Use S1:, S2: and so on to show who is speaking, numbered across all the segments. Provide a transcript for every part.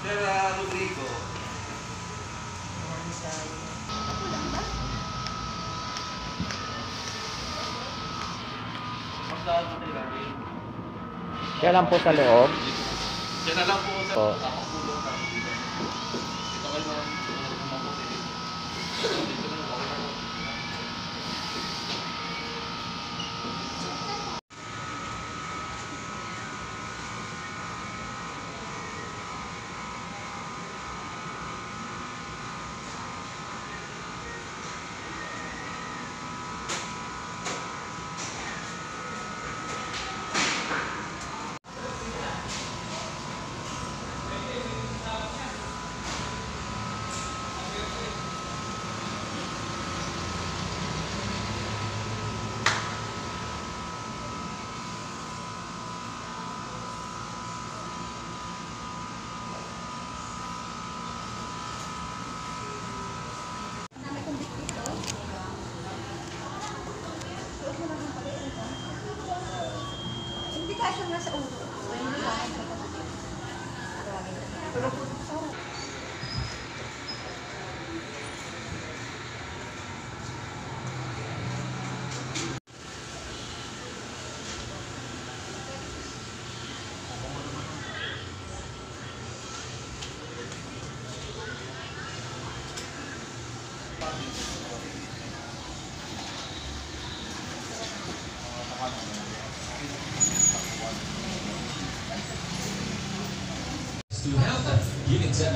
S1: Sir ah, Rodrigo. Ako lang ba? Magdaan mo tayo lagi. Siya lang po sa loob. Siya lang po sa... Oh. Ako kulong. Ito kayo naman. siyang nasa ulo. So, yun yung mga kapatid. Pero,
S2: 851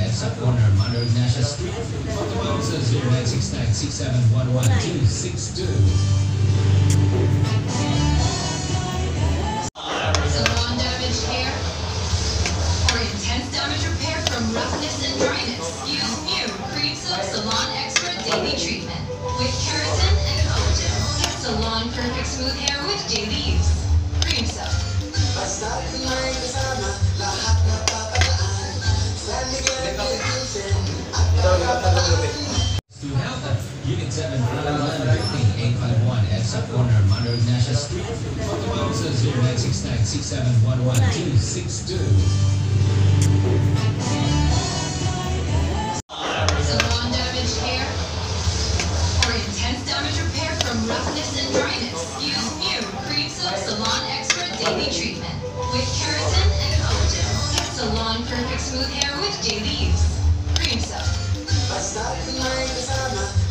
S2: at sub corner Mano Ignacia Street. Also 0969-671-112262.
S3: Salon damage hair or intense damage repair from roughness and dryness. Use new Cream Silk Salon Expert Daily Treatment with keratin and collagen. Salon Perfect Smooth Hair with daily
S1: little bit.
S2: To help them, Unit 7, 851 at sub corner, Mando Nasha Street. Phone numbers are 0969 6711262.
S3: daily treatment with keratin and collagen. Salon Perfect Smooth Hair with daily use. Basta't may kasama.